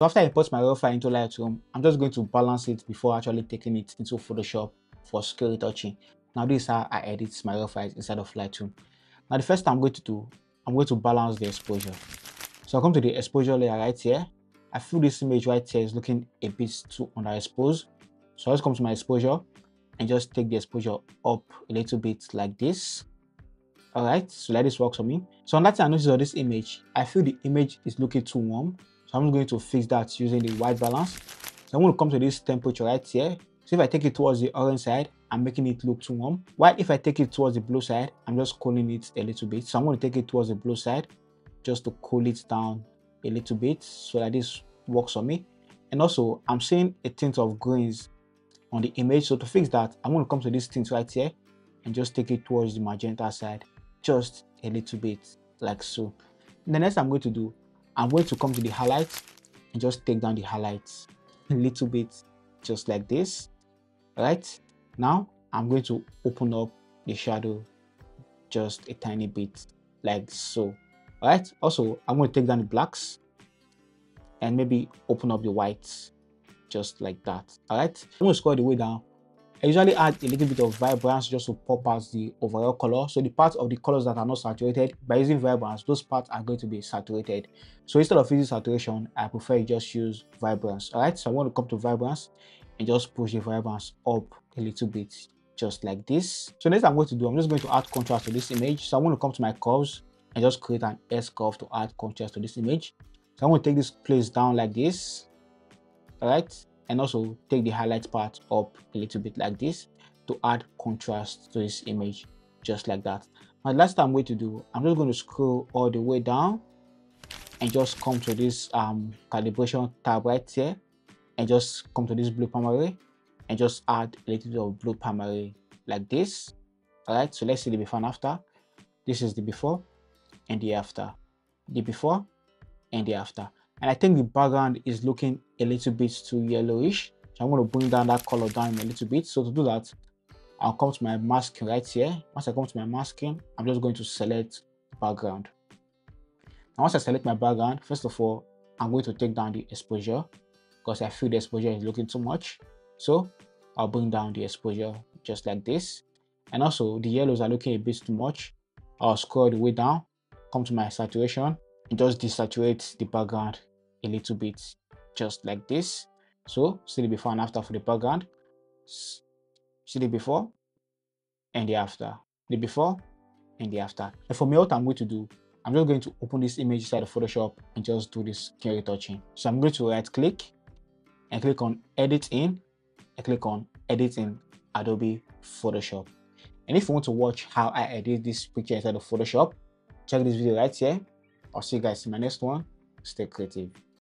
So after I import my raw file into Lightroom, I'm just going to balance it before actually taking it into Photoshop for skin retouching. Now this is how I edit my raw files inside of Lightroom. Now the first thing I'm going to do, I'm going to balance the exposure. So I come to the exposure layer right here. I feel this image right here is looking a bit too underexposed. So I just come to my exposure and just take the exposure up a little bit like this. Alright, so let this work for me. So another thing I noticed on this image, I feel the image is looking too warm. So I'm going to fix that using the white balance. So I'm going to come to this temperature right here. So if I take it towards the orange side, I'm making it look too warm. While if I take it towards the blue side, I'm just cooling it a little bit. So I'm going to take it towards the blue side just to cool it down a little bit so that this works for me. And also I'm seeing a tint of greens on the image. So to fix that, I'm going to come to this tint right here and just take it towards the magenta side just a little bit like so. And the next I'm going to do, I'm going to come to the highlights and just take down the highlights a little bit just like this right? Now i'm going to open up the shadow just a tiny bit like so all right? Also i'm going to take down the blacks and maybe open up the whites just like that all right? I'm going to scroll the way down I usually add a little bit of vibrance just to pop out the overall color. So the parts of the colors that are not saturated, by using vibrance, those parts are going to be saturated. So instead of using saturation, I prefer just use vibrance. All right, so I want to come to vibrance and just push the vibrance up a little bit, just like this. So next I'm going to do, I'm just going to add contrast to this image. So I'm going to come to my curves and just create an S curve to add contrast to this image. So I'm going to take this place down like this. All right, and also take the highlight part up a little bit like this to add contrast to this image just like that. Now last time way to do i'm just going to scroll all the way down and just come to this um, calibration tab right here and just come to this blue primary and just add a little bit of blue primary like this. All right so let's see the before and after. This is the before and the after. The before and the after and I think the background is looking a little bit too yellowish. So I'm going to bring down that color down a little bit. So to do that, I'll come to my masking right here. Once I come to my masking, I'm just going to select background. Now once I select my background, first of all, I'm going to take down the exposure because I feel the exposure is looking too much. So I'll bring down the exposure just like this. And also the yellows are looking a bit too much. I'll scroll the way down, come to my saturation, and just desaturate the background a little bit just like this. So see the before and after for the background see the before and the after. The before and the after. And for me what i'm going to do i'm just going to open this image inside of photoshop and just do this retouching so i'm going to right click and click on edit in and click on edit in adobe photoshop. And if you want to watch how i edit this picture inside of photoshop check this video right here. I'll see you guys in my next one. Stay creative